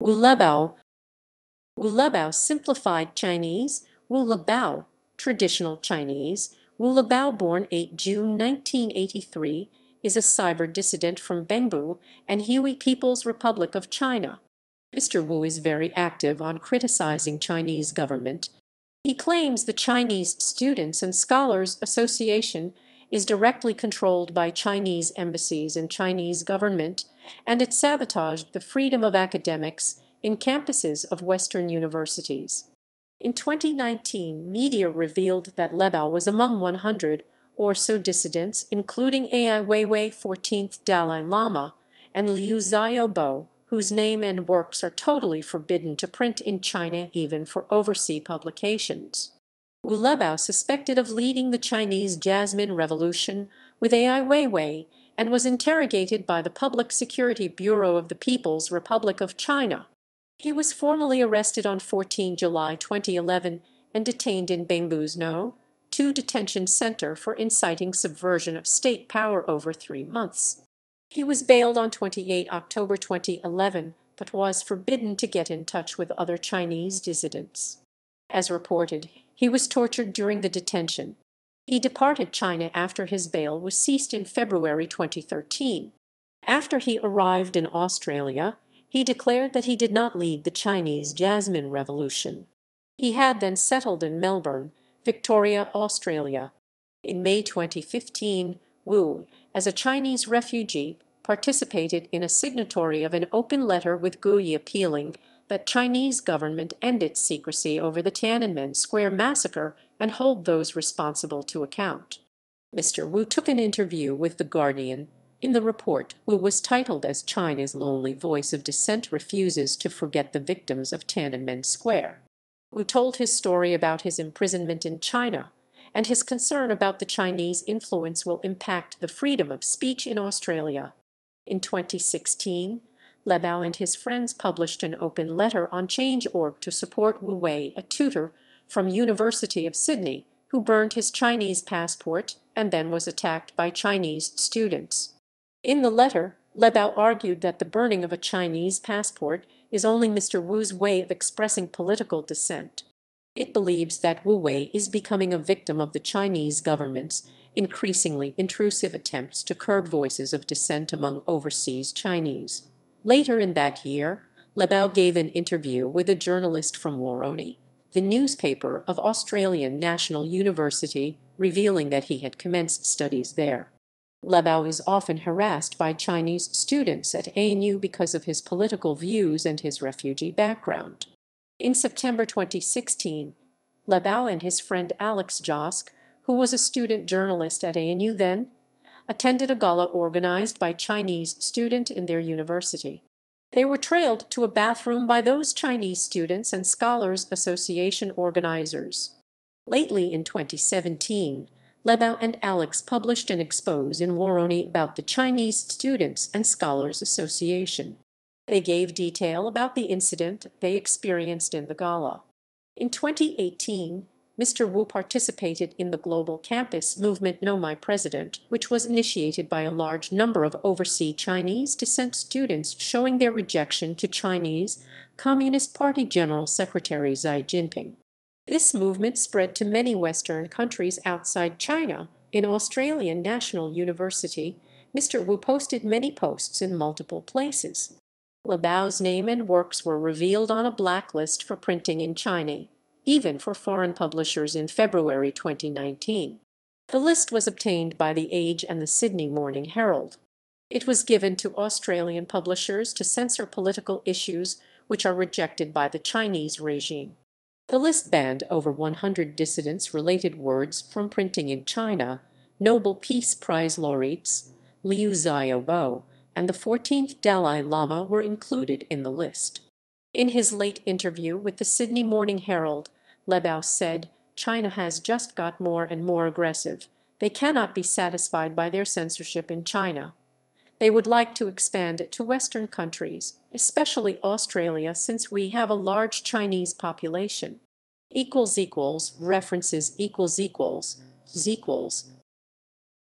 Wu Lebao Wu Lebao simplified Chinese, Wu Lebao, traditional Chinese, Wu Lebao born 8 June 1983, is a cyber dissident from Bengbu Anhui People's Republic of China. Mr. Wu is very active on criticizing Chinese government. He claims the Chinese Students and Scholars Association is directly controlled by Chinese embassies and Chinese government, and it sabotaged the freedom of academics in campuses of Western universities. In 2019, media revealed that Lebao was among 100 or so dissidents, including Ai Weiwei, 14th Dalai Lama, and Liu Xiaobo, whose name and works are totally forbidden to print in China even for overseas publications. Wu Lebao suspected of leading the Chinese Jasmine Revolution with Ai Weiwei and was interrogated by the Public Security Bureau of the People's Republic of China. He was formally arrested on 14 July 2011 and detained in Bengbu's No. 2 Detention Center for inciting subversion of state power over three months. He was bailed on 28 October 2011, but was forbidden to get in touch with other Chinese dissidents. As reported, he was tortured during the detention. He departed China after his bail was ceased in February 2013. After he arrived in Australia, he declared that he did not lead the Chinese Jasmine Revolution. He had then settled in Melbourne, Victoria, Australia. In May 2015, Wu, as a Chinese refugee, participated in a signatory of an open letter with Gui appealing that Chinese government end its secrecy over the Tiananmen Square massacre and hold those responsible to account. Mr. Wu took an interview with The Guardian. In the report, Wu was titled as China's lonely voice of dissent refuses to forget the victims of Tiananmen Square. Wu told his story about his imprisonment in China and his concern about the Chinese influence will impact the freedom of speech in Australia. In 2016, Lebao and his friends published an open letter on Change.org to support Wu Wei, a tutor from University of Sydney, who burned his Chinese passport and then was attacked by Chinese students. In the letter, Lebao argued that the burning of a Chinese passport is only Mr. Wu's way of expressing political dissent. It believes that Wu Wei is becoming a victim of the Chinese government's increasingly intrusive attempts to curb voices of dissent among overseas Chinese. Later in that year, Lebao gave an interview with a journalist from Woroni, the newspaper of Australian National University, revealing that he had commenced studies there. Lebao is often harassed by Chinese students at ANU because of his political views and his refugee background. In September 2016, Lebao and his friend Alex Joske, who was a student journalist at ANU then, attended a gala organized by Chinese student in their university. They were trailed to a bathroom by those Chinese Students and Scholars Association organizers. Lately in 2017, Lebao and Alex published an expose in Woroni about the Chinese Students and Scholars Association. They gave detail about the incident they experienced in the gala. In 2018, Mr. Wu participated in the global campus movement Not My President, which was initiated by a large number of overseas Chinese descent students showing their rejection to Chinese Communist Party General Secretary Xi Jinping. This movement spread to many Western countries outside China. In Australian National University, Mr. Wu posted many posts in multiple places. Lebao's name and works were revealed on a blacklist for printing in China, even for foreign publishers in February 2019. The list was obtained by The Age and the Sydney Morning Herald. It was given to Australian publishers to censor political issues which are rejected by the Chinese regime. The list banned over 100 dissidents-related words from printing in China, Nobel Peace Prize laureates, Liu Xiaobo, and the 14th Dalai Lama were included in the list. In his late interview with the Sydney Morning Herald, Lebao said, China has just got more and more aggressive. They cannot be satisfied by their censorship in China. They would like to expand it to Western countries, especially Australia since we have a large Chinese population. Equals equals references equals equals equals